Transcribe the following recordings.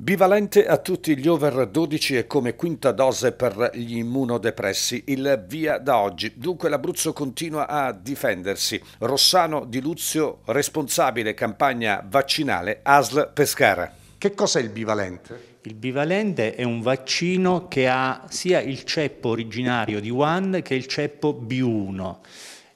Bivalente a tutti gli over 12 e come quinta dose per gli immunodepressi, il via da oggi. Dunque l'Abruzzo continua a difendersi. Rossano Di Luzio, responsabile campagna vaccinale ASL Pescara. Che cos'è il bivalente? Il bivalente è un vaccino che ha sia il ceppo originario di Wuhan che il ceppo B1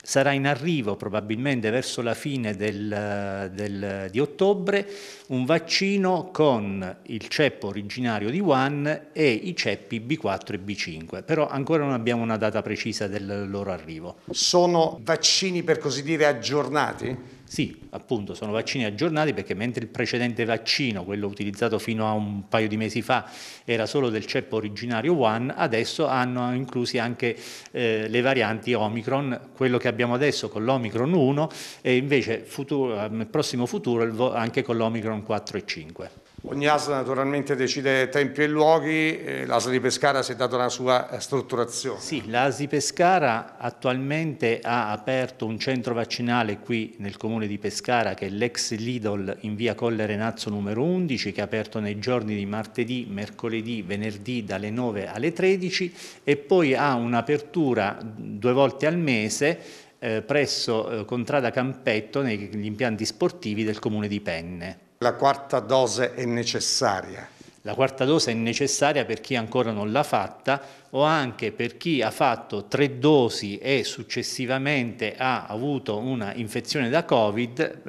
sarà in arrivo probabilmente verso la fine del, del, di ottobre un vaccino con il ceppo originario di Wuhan e i ceppi B4 e B5, però ancora non abbiamo una data precisa del loro arrivo. Sono vaccini per così dire aggiornati? Sì, appunto, sono vaccini aggiornati perché mentre il precedente vaccino, quello utilizzato fino a un paio di mesi fa, era solo del ceppo originario One, adesso hanno inclusi anche eh, le varianti Omicron, quello che abbiamo adesso con l'Omicron 1 e invece futuro, nel prossimo futuro anche con l'Omicron 4 e 5. Ogni ASL naturalmente decide tempi e luoghi, l'ASL di Pescara si è data una sua eh, strutturazione. Sì, l'ASL di Pescara attualmente ha aperto un centro vaccinale qui nel comune di Pescara che è l'ex Lidl in via Colle Renazzo numero 11 che è aperto nei giorni di martedì, mercoledì, venerdì dalle 9 alle 13 e poi ha un'apertura due volte al mese eh, presso eh, Contrada Campetto negli impianti sportivi del comune di Penne. La quarta dose è necessaria. La quarta dose è necessaria per chi ancora non l'ha fatta o anche per chi ha fatto tre dosi e successivamente ha avuto una infezione da Covid,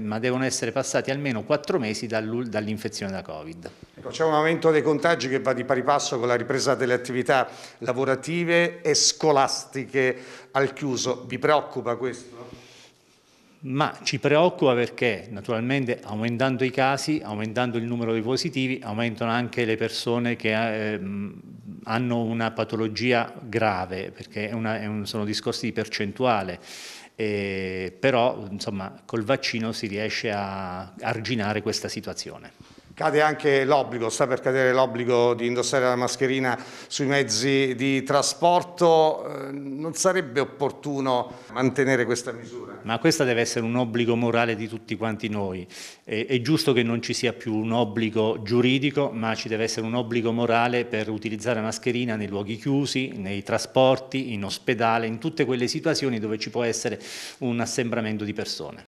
ma devono essere passati almeno quattro mesi dall'infezione da Covid. Ecco, c'è un aumento dei contagi che va di pari passo con la ripresa delle attività lavorative e scolastiche al chiuso. Vi preoccupa questo? Ma ci preoccupa perché naturalmente aumentando i casi, aumentando il numero di positivi, aumentano anche le persone che eh, hanno una patologia grave, perché è una, è un, sono discorsi di percentuale. Eh, però insomma col vaccino si riesce a arginare questa situazione. Cade anche l'obbligo, sta per cadere l'obbligo di indossare la mascherina sui mezzi di trasporto, eh, non sarebbe opportuno mantenere questa misura? Ma questo deve essere un obbligo morale di tutti quanti noi, è, è giusto che non ci sia più un obbligo giuridico, ma ci deve essere un obbligo morale per utilizzare la mascherina nei luoghi chiusi, nei trasporti, in ospedale, in tutte quelle situazioni dove ci può essere un assembramento di persone.